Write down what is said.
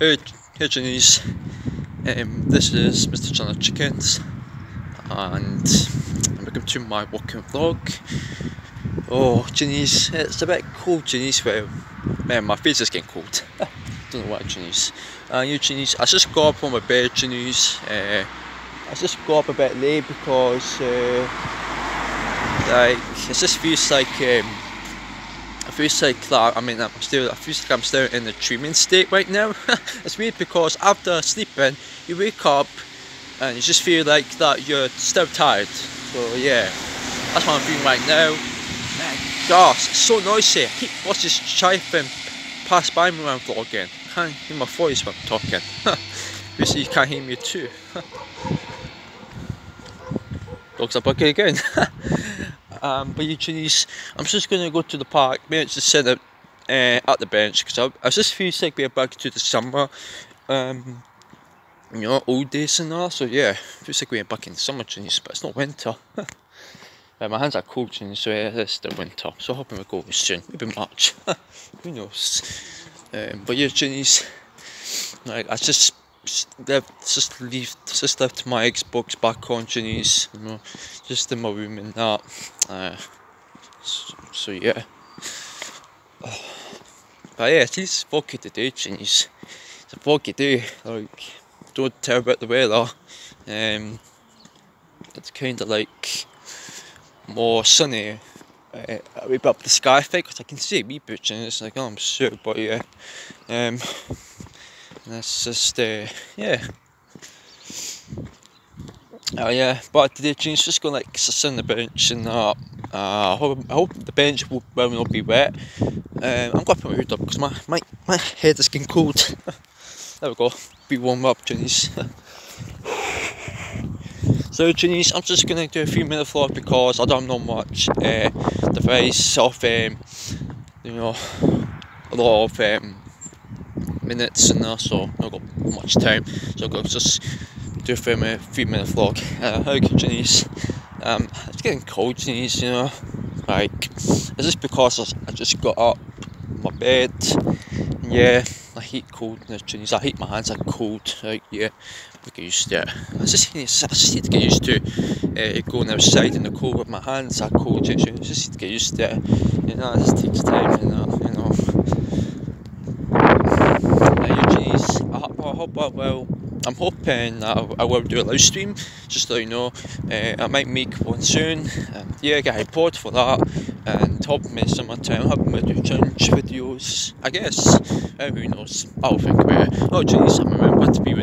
Hey, hey Janice. Um, this is Mr. Junner Chickens, and welcome to my walking vlog. Oh, Janice, it's a bit cold, Janice. Well, man, my face is getting cold. Don't know what, Janice. Uh, you, Janice, I just got up from my bed, Janice. Uh, I just got up a bit late because, uh, like, it just feels like. Um, feels like that, I mean, I'm still, I feel like I'm still in the dreaming state right now. it's weird because after sleeping, you wake up and you just feel like that you're still tired. So yeah, that's what I'm feeling right now. Man, gosh, it's so noisy. I keep watching chirping pass by me when I'm vlogging. I can't hear my voice when I'm talking. Obviously you can't hear me too. Dogs are barking again. Um, but you Chinese, I'm just going to go to the park, maybe just sit out, uh, at the bench because I, I just feel like we're back to the summer, um, you know, old days and all. So yeah, feels like we're back in summer Chinese, but it's not winter. my hands are cold Chinese, so yeah, it's the winter. So hoping we go soon, maybe March. Who knows? Um, but yeah, Chinese, like I just left, just leave, just left my Xbox back on Chinese, you know, just in my room and that. Uh, so, so, yeah. But yeah, it is foggy today, Chinese. It's a foggy day. Like, don't tell about the weather. Um, it's kind of like more sunny. Uh, a wee bit up the sky thing because I can see a wee bit and it's like oh I'm sure but yeah um that's just uh, yeah. Oh yeah but today James just going like sit on the bench and uh, uh, I, hope, I hope the bench will, will not be wet. Um, I'm going to put my hood up because my, my, my head is getting cold. There we go. Be warm up Janice so Janice I'm just going to do a few minute vlog because I don't know much uh, device of um, you know a lot of um, minutes and that, so I've got much time. So I've got to just do a few minute, minute vlog. Uh, how good? Um, it's getting cold, Janice, you know. Like, is this because I just got up my bed? Yeah, I hate coldness, Janice. I hate my hands are cold. Like, yeah, I get used to it. I just, I just need to get used to uh, going outside in the cold with my hands are cold. Janice. I just need to get used to it. You know, it just takes time, you. You know. hope I will. I'm hoping I, I will do a live stream, just so you know. Uh, I might make one soon. And yeah, get a pod for that. And hoping some time, hoping to do challenge videos. I guess. Uh, who knows? I'll think about it. Oh, jeez, I remember to be